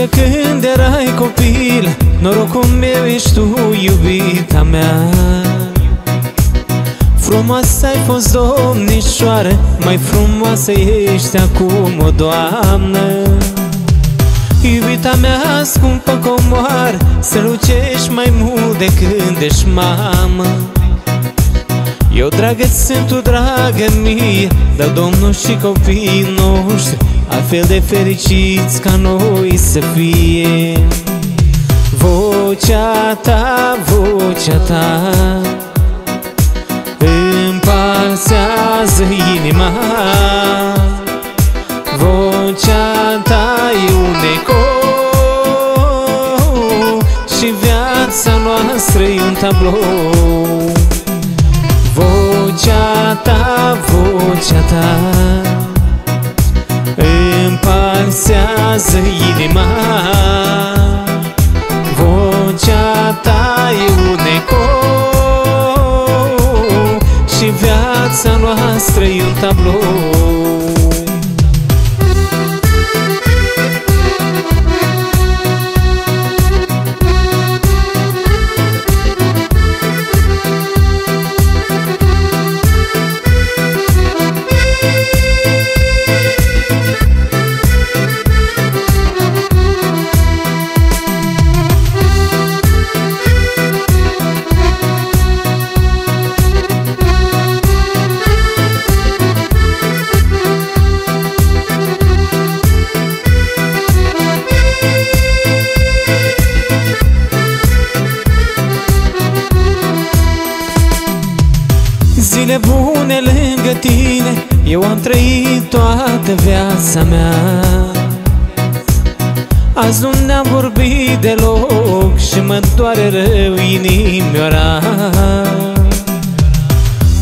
de când erai copil Norocul meu ești tu, iubita mea. Frumoasă ai fost domnișoară Mai frumoasă ești acum, o doamnă. Iubita mea, scumpă comoară Să lucești mai mult de când ești mamă. Eu dragă sunt tu, dragă mie Dar Domnul și copiii noștri Altfel de fericiți ca noi să fie. Vocea ta, vocea ta Îmi palsează inima. Vocea ta e un eco Și viața noastră e un tablou. Vocea ta, vocea ta. Îmi palsează inima. Vocea ta e un eco Și viața noastră e un tablou Zile bune lângă tine Eu am trăit toată viața mea. Azi nu ne-am vorbit deloc Și mă doare rău inimioara.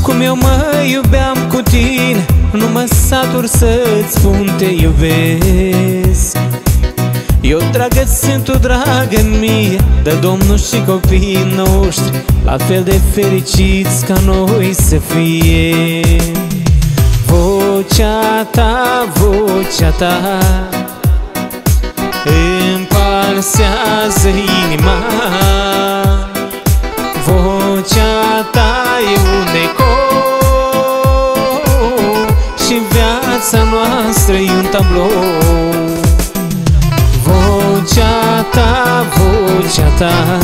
Cum eu mă iubeam cu tine Nu mă satur să-ți spun te iubesc eu dragă sunt tu, dragă mie Dă Domnul și copiii noștri La fel de fericiți ca noi să fie. Vocea ta, vocea ta Îmi palsează inima. Vocea ta e un eco Și viața noastră e un tablou Vocea ta, vocea ta.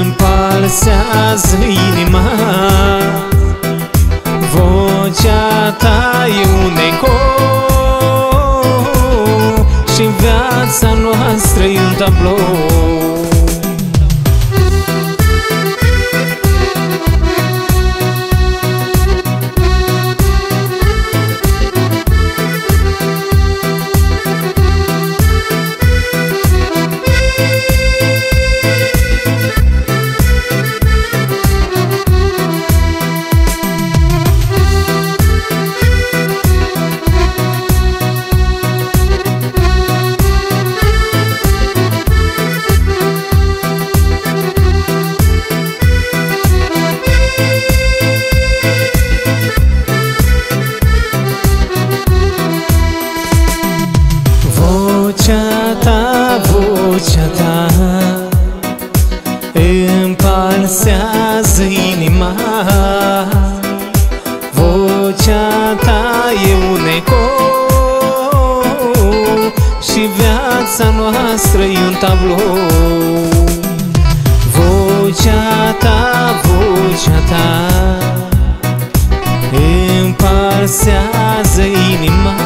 Îmi palsează inima. Vocea ta e un eco Și viața noastră e un tablou Vocea ta, vocea ta. Îmi palsează inima. Vocea ta e un eco. Și viața noastră e un tablou. Vocea ta, vocea ta. Îmi palsează inima